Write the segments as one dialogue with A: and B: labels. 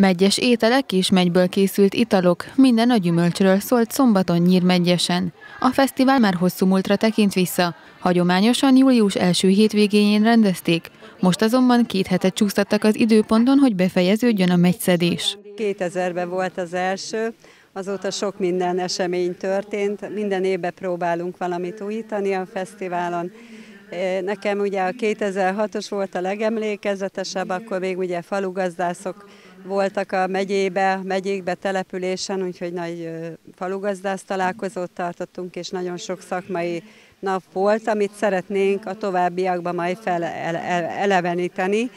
A: Megyes ételek és megyből készült italok, minden a gyümölcsről szólt szombaton Nyírmegyesen. A fesztivál már hosszú múltra tekint vissza. Hagyományosan július első hétvégén rendezték, most azonban két hetet csúsztattak az időponton, hogy befejeződjön a megyszedés.
B: 2000-ben volt az első, azóta sok minden esemény történt, minden évben próbálunk valamit újítani a fesztiválon. Nekem ugye a 2006-os volt a legemlékezetesebb, akkor még ugye falugazdászok voltak a megyébe, megyékbe településen, úgyhogy nagy falugazdász találkozót tartottunk, és nagyon sok szakmai nap volt, amit szeretnénk a továbbiakban majd fel eleveníteni,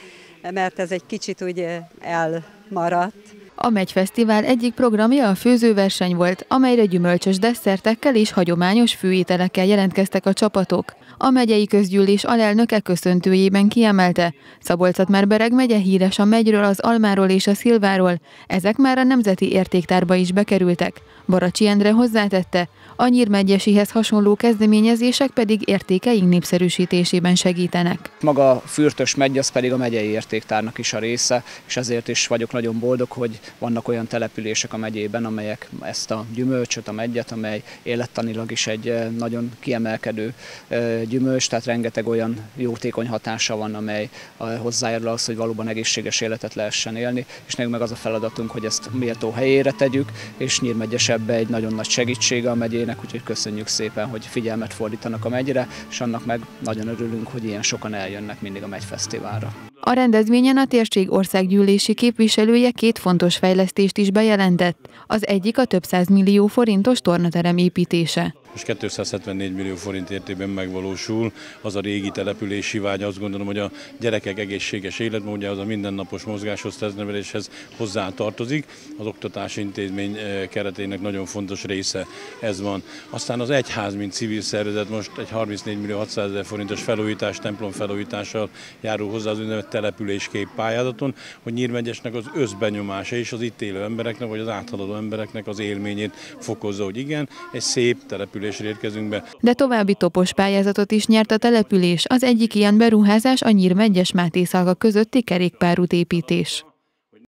B: mert ez egy kicsit úgy elmaradt.
A: A Megyfesztivál egyik programja a főzőverseny volt, amelyre gyümölcsös desszertekkel és hagyományos főételekkel jelentkeztek a csapatok. A megyei közgyűlés alelnöke köszöntőjében kiemelte, szabolcs Bereg megye híres a megyről, az almáról és a szilváról, ezek már a nemzeti értéktárba is bekerültek. Baracsi Endre hozzátette, a nyírmegyesihez hasonló kezdeményezések pedig értékeink népszerűsítésében segítenek.
C: Maga a fürtös megy, az pedig a megyei értéktárnak is a része, és ezért is vagyok nagyon boldog, hogy vannak olyan települések a megyében, amelyek ezt a gyümölcsöt, a megyet, amely élettanilag is egy eh, nagyon kiemelkedő eh, gyümölcs, tehát rengeteg olyan jótékony hatása van, amely eh, hozzájárul az, hogy valóban egészséges életet lehessen élni, és nekünk meg az a feladatunk, hogy ezt méltó helyére tegyük, és Nyírmegyesebbe egy nagyon nagy segítsége a megyének, úgyhogy köszönjük szépen, hogy figyelmet fordítanak a megyre, és annak meg nagyon örülünk, hogy ilyen sokan eljönnek mindig a megyfesztiválra.
A: A rendezvényen a térség országgyűlési képviselője két fontos fejlesztést is bejelentett. Az egyik a több millió forintos tornaterem építése
D: most 274 millió forint értében megvalósul. Az a régi települési vágy, azt gondolom, hogy a gyerekek egészséges életmódjához, a mindennapos mozgáshoz, teszneveléshez hozzá tartozik. Az oktatási intézmény eh, keretének nagyon fontos része ez van. Aztán az egyház, mint civil szervezet most egy 34 millió 600 ezer forintos felújítás, templom felújítással járul hozzá az úgynevezett településkép pályázaton, hogy Nyírmegyesnek az összbenyomása és az itt élő embereknek, vagy az áthaladó embereknek az élményét fokozza, hogy igen, egy szép település településre érkezünk be.
A: De további topos pályázatot is nyert a település. Az egyik ilyen beruházás a Nyír Megyes Máté közötti kerékpárút építés.